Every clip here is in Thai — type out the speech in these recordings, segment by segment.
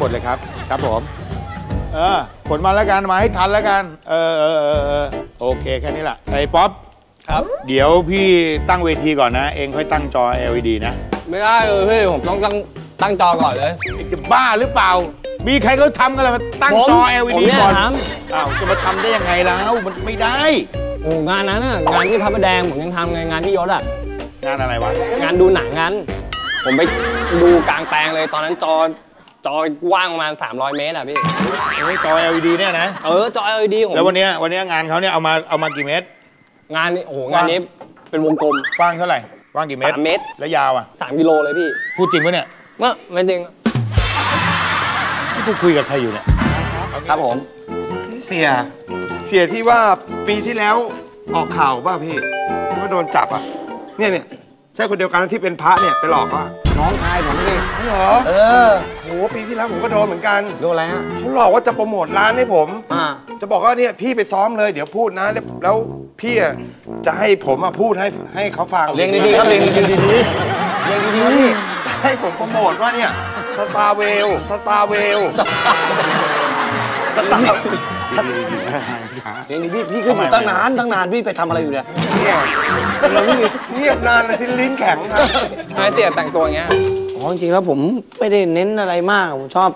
หมดเลยครับ ครับผม เออขนมาแล้วกันมาให้ทันแล้วกัน เออเออเออเออโอเคแค่นี้แหละไอ้ป๊อปครับ เดี๋ยวพี่ตั้งเวทีก่อนนะ เองค่อยตั้งจอ LED นะ ไม่ได้เลยพี่ผมต้องตั้งตั้งจอก่อนเลย จะบ้าหรือเปล่า มีใครเขาทำกันเลยมาตั้งจอ ผม LED ผมเนี่ยก่อนทอ้าวจะมาทำได้ยังไงแล้วมันไม่ได้ โอ้งานนั้นน่ะงานที่พระประแดงผมยังทำไงงานที่ยศอะงานอะไรวะ งานดูหนังงั้น ผมไปดูกลางแปลงเลยตอนนั้นจอ จอว่างประมาณ 300 เมตรอะพี่เฮ้ยจอ LED เนี่ยนะ เออ จอ LED ผมแล้ววันเนี้ยวันเนี้ยงานเขาเนี่ยเอามาเอามากี่เมตร งานนี้โอ้โหงานนี้เป็นวงกลม กว้างเท่าไหร่ กว้างกี่เมตรสามเมตร แล้วยาวอะ 3กิโลเลยพี่ พูดจริงปะเนี่ยเมื่อไม่จริงนี่กูคุยกับใครอยู่เนี่ย ครับผม เสีย เสียที่ว่าปีที่แล้วออกข่าวป่ะพี่ที่ว่าโดนจับอะ เนี่ยเนี่ยใช่คนเดียวกันที่เป็นพระเนี่ยไปหลอกเขาอะน้องชายผมดิเหรอเออโหปีที่แล้วผมก็โดนเหมือนกันโดนอะไรฮะเขาหลอกว่าจะโปรโมทร้านให้ผมอ่าจะบอกว่าเนี่ยพี่ไปซ้อมเลยเดี๋ยวพูดนะแล้วแล้วพี่อะจะให้ผมมาพูดให้ให้เขาฟังเรียงดีๆครับเรียงดีๆดีๆเรียงดีๆครับพี่จะให้ผมโปรโมทว่าเนี่ยสตาร์เวลสตาร์เวล สตาร์เรียงดีพี่พี่ขึ้นอยู่ตั้งนานตั้งนานพี่ไปทำอะไรอยู่เนี่ยเนี่ยเงียบนานเลยที่ลิ้นแข็งครับทำไมเสี่ยแต่งตัวอย่างเงี้ยอ๋อจริงๆแล้วผมไม่ได้เน้นอะไรมากผมชอบ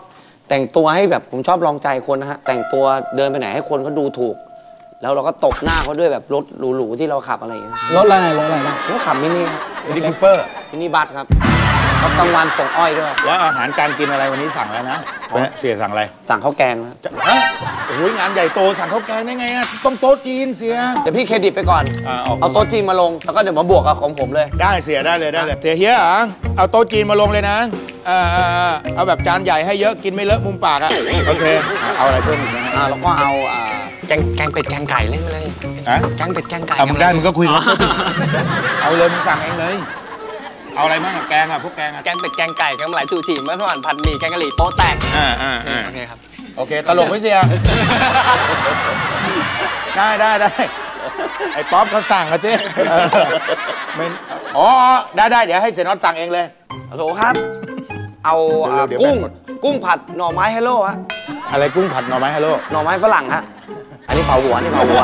แต่งตัวให้แบบผมชอบลองใจคนนะฮะแต่งตัวเดินไปไหนให้คนเขาดูถูก แล้วเราก็ตบหน้าเขาด้วยแบบรถหรูๆที่เราขับอะไรอย่างเงี้ยรถอะไรรถอะไรนะผมขับมินิครับมินิคูเปอร์มินิบัสครับ เขากลางวันส่งอ้อยด้วย แล้วอาหารการกินอะไรวันนี้สั่งแล้วนะเสียสั่งอะไรสั่งข้าวแกงนะจะฮะโอ้ยงานใหญ่โตสั่งข้าวแกงได้ไงอะต้องโต๊ะจีนเสียเดี๋ยวพี่เครดิตไปก่อนอ่าเอาเอาโต๊ะจีนมาลงแล้วก็เดี๋ยวมาบวกกับของผมเลย ได้เสียได้เลยได้เลยเสียเฮียเหรอเอาโต๊ะจีนมาลงเลยนะเออเออเออเอาแบบจานใหญ่ให้เยอะกินไม่เลอะมุมปากอะโอเคเอาอะไรเพิ่มอีกนะอ่าแล้วก็เอาอ่าแกงแกงเป็ดแกงไก่เล่นไปเลยฮะแกงเป็ดแกงไก่เอามึงได้มึงก็คุยอ๋กัอนเอาเลยมึงสั่งเองเลย เอาอะไรบ้างอะแกงอะพวกแกงอะแกงเป็ดแกงไก่แกงปลาไหลจูจีเมื่อสวรรค์ผัดหมี่แกงกะหรี่โต๊ะแตกอ่าอ่าอ่าโอเคครับโอเคตลกไหมเสียได้ได้ได้ไอ้ป๊อปเขาสั่งอะเจ๊เออไม่อ๋อได้ได้เดี๋ยวให้เสยน็อตสั่งเองเลยฮัลโหลครับ เอาอ่าเดี๋ยวกุ้งแบ่งหมดกุ้งผัดหน่อไม้เฮลโลฮะอะไรกุ้งผัดหน่อไม้ฮัลโหลหน่อไม้ฝรั่งฮะอันนี้เผาหัวอันนี่เผาหัว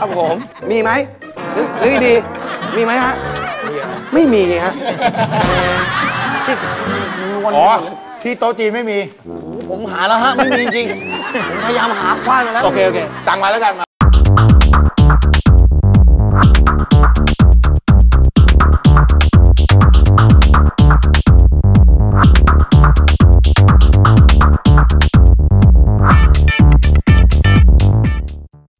ครับผมมีไหมนึกนึกดีมีไหมฮะ ไม่มีฮะวนอ๋อ ที่โต๊ะจีนไม่มี ผมหาแล้วฮะ ไม่มีจริงๆผมพยายามหาคว้านมาแล้ว โอเค โอเค สั่งมาแล้วกันมา